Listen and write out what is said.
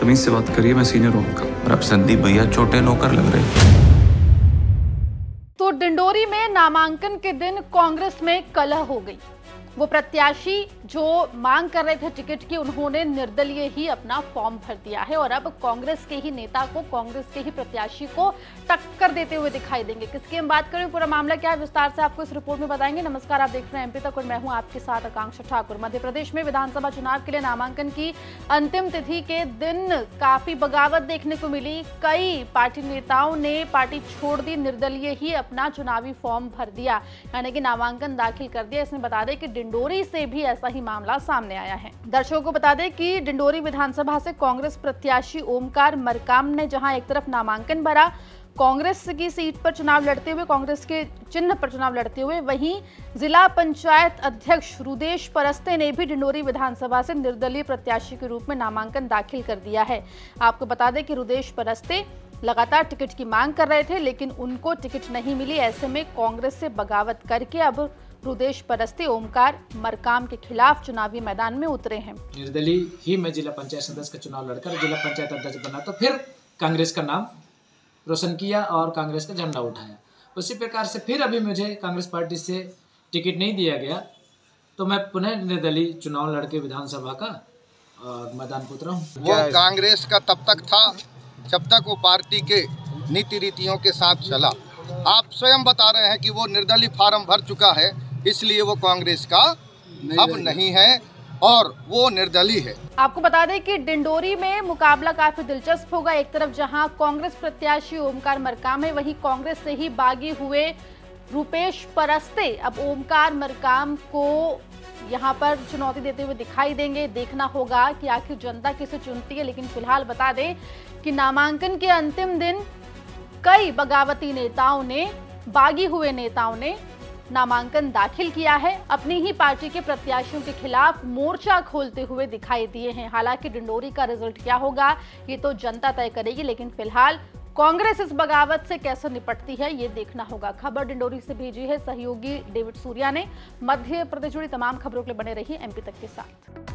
तमीज से बात करिए, मैं सीनियर हूँ। आपका और अब संदीप भैया छोटे नौकर लग रहे तो डिंडोरी में नामांकन के दिन कांग्रेस में कलह हो गई। वो प्रत्याशी जो मांग कर रहे थे टिकट की, उन्होंने निर्दलीय ही अपना फॉर्म भर दिया है। और अब कांग्रेस के ही नेता को, कांग्रेस के ही प्रत्याशी को टक्कर देते हुए दिखाई देंगे। किसकी हम बात करें, पूरा मामला क्या है? विस्तार से आपको इस रिपोर्ट में बताएँगे। नमस्कार, आप देख रहे हैं एमपी तक और मैं हूँ आपके साथ आकांक्षा ठाकुर। मध्य प्रदेश में विधानसभा चुनाव के लिए नामांकन की अंतिम तिथि के दिन काफ़ी बगावत देखने को मिली। कई पार्टी नेताओं ने पार्टी छोड़ दी, निर्दलीय ही अपना चुनावी फॉर्म भर दिया। यानी कि नामांकन दाखिल कर दिया। इसमें बता दें कि डिंडोरी से भी ऐसा ही मामला सामने आया है। दर्शकों को बता दें कि डिंडोरी विधानसभा से कांग्रेस प्रत्याशी ओमकार मरकाम ने जहाँ एक तरफ़ नामांकन भरा, कांग्रेस की सीट पर चुनाव लड़ते हुए, कांग्रेस के चिन्ह पर चुनाव लड़ते हुए, वहीं जिला पंचायत अध्यक्ष रुदेश परस्ते ने भी डिंडोरी विधानसभा से निर्दलीय प्रत्याशी के रूप में नामांकन दाखिल कर दिया है। आपको बता दें कि रुदेश परस्ते लगातार टिकट की मांग कर रहे थे, लेकिन उनको टिकट नहीं मिली। ऐसे में कांग्रेस से बगावत करके अब रुदेश परस्ते ओमकार मरकाम के खिलाफ चुनावी मैदान में उतरे हैं। निर्दलीय ही मैं जिला पंचायत सदस्य का चुनाव लड़कर जिला पंचायत अध्यक्ष बना तो फिर कांग्रेस का नाम रोशन किया और कांग्रेस का झंडा उठाया। उसी प्रकार से फिर अभी मुझे कांग्रेस पार्टी से टिकट नहीं दिया गया तो मैं पुनः निर्दलीय चुनाव लड़के विधानसभा का और मैदान में उतरा हूँ। वो कांग्रेस का तब तक था जब तक वो पार्टी के नीति रीतियों के साथ चला। आप स्वयं बता रहे हैं कि वो निर्दलीय फार्म भर चुका है इसलिए वो कांग्रेस का अब नहीं है और वो निर्दलीय है। आपको बता दें कि डिंडोरी में मुकाबला काफ़ी दिलचस्प होगा एक तरफ़ जहाँ कांग्रेस प्रत्याशी ओमकार मरकाम है वहीं कांग्रेस से ही बागी हुए रूपेश परस्ते अब ओमकार मरकाम को यहाँ पर चुनौती देते हुए दिखाई देंगे। देखना होगा कि आखिर जनता किसे चुनती है लेकिन फ़िलहाल बता दें कि नामांकन के अंतिम दिन कई बगावती नेताओं ने बागी हुए नेताओं ने नामांकन दाखिल किया है। अपनी ही पार्टी के प्रत्याशियों के खिलाफ मोर्चा खोलते हुए दिखाई दिए हैं। हालाँकि डिंडोरी का रिज़ल्ट क्या होगा, ये तो जनता तय करेगी, लेकिन फ़िलहाल कांग्रेस इस बगावत से कैसे निपटती है, ये देखना होगा। खबर डिंडोरी से भेजी है सहयोगी डेविड सूर्या ने। मध्य प्रदेश जुड़ी तमाम खबरों के लिए बने रही एमपी तक के साथ।